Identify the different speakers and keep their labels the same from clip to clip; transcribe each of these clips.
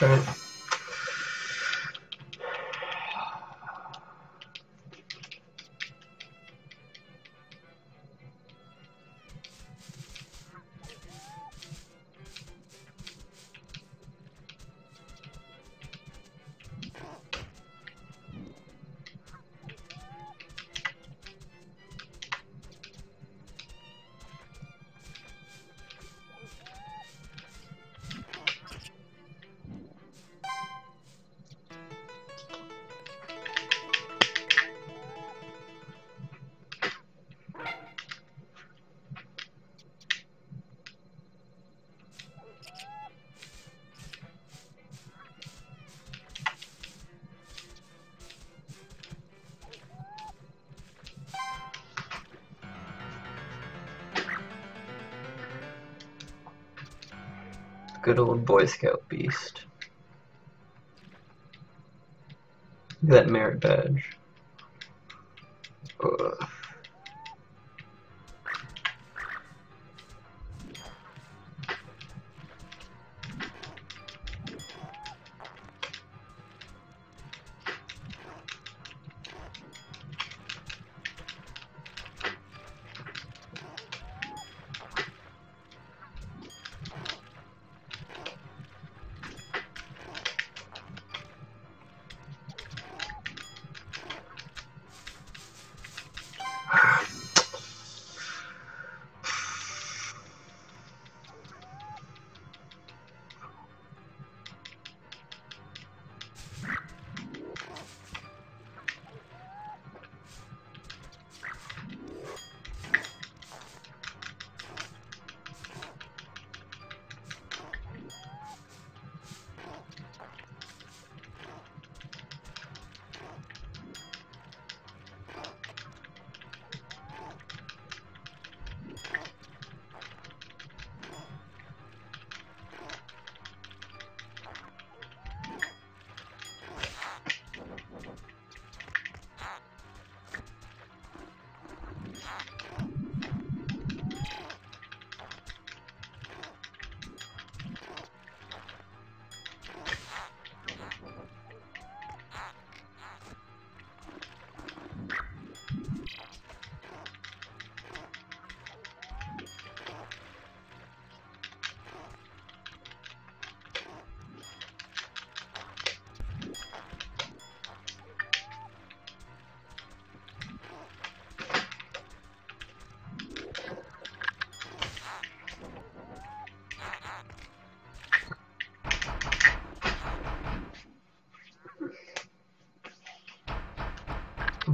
Speaker 1: That's Good old Boy Scout beast. Look at that merit badge.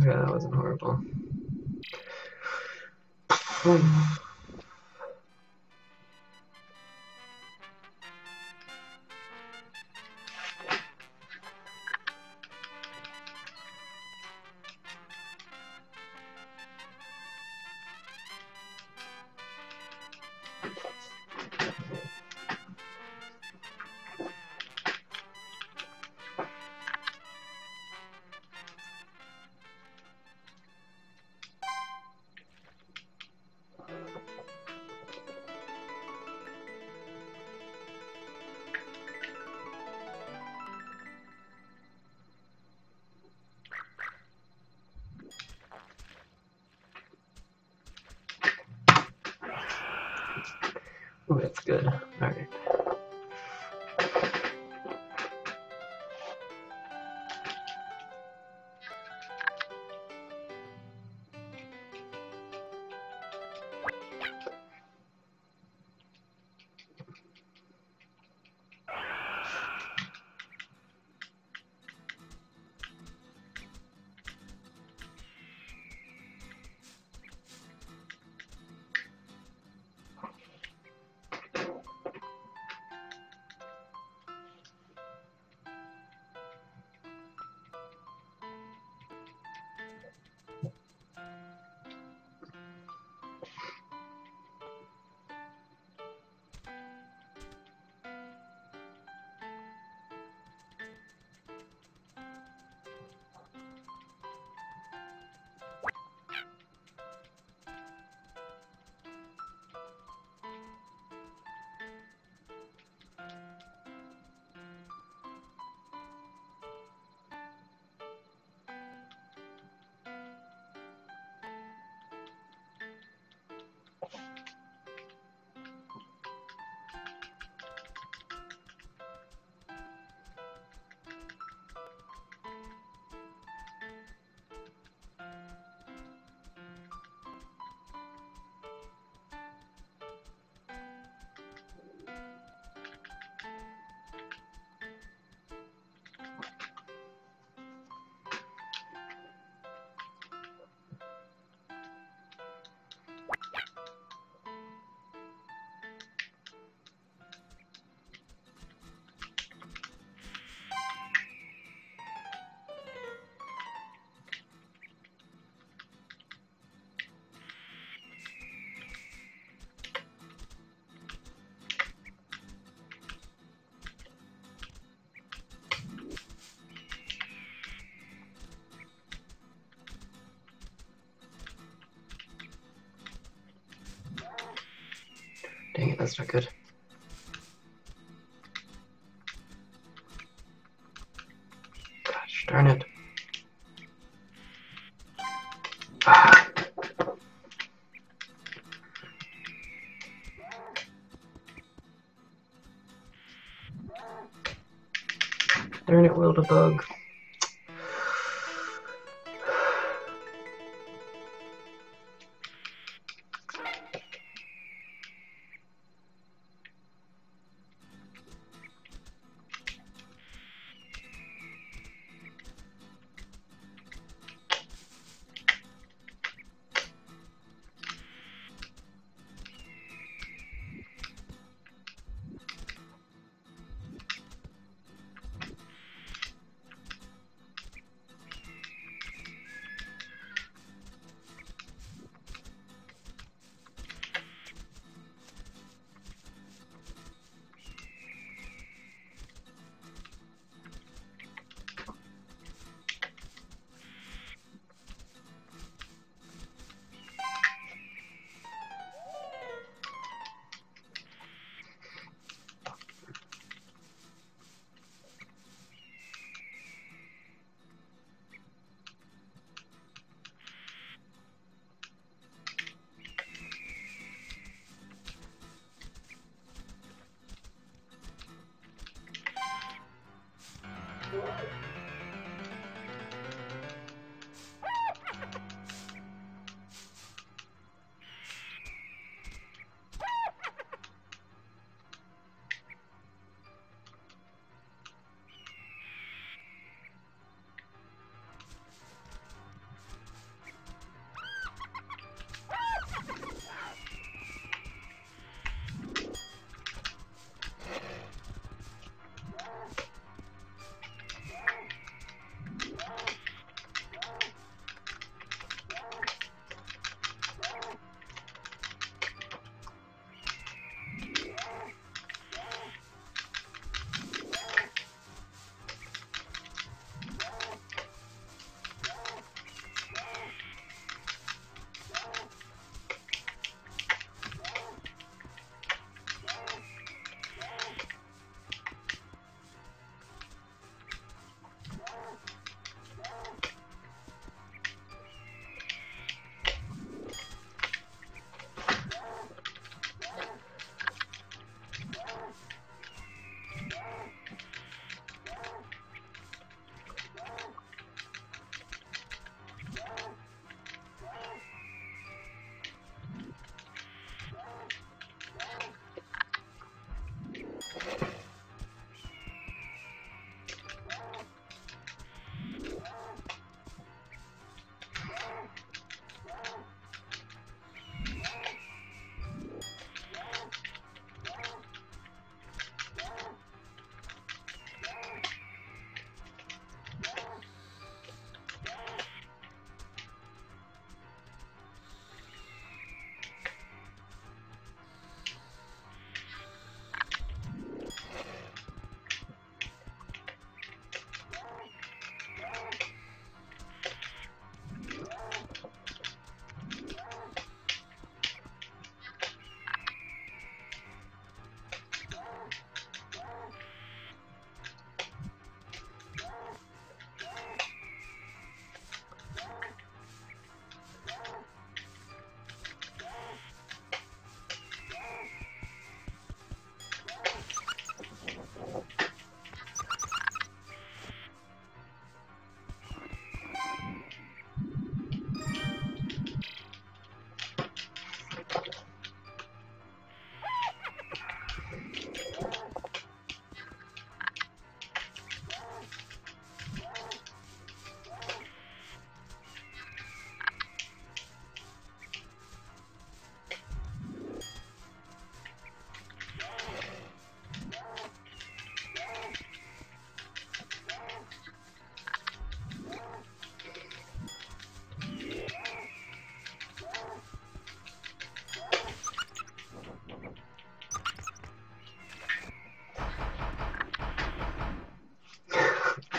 Speaker 1: Yeah, that wasn't horrible. Dang it, that's not good. Gosh darn it.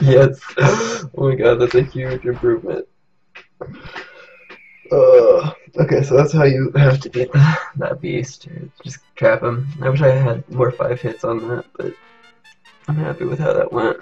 Speaker 1: Yes. Oh my god, that's a huge improvement. Uh, Okay, so that's how you have to beat that beast. Just trap him. I wish I had more five hits on that, but I'm happy with how that went.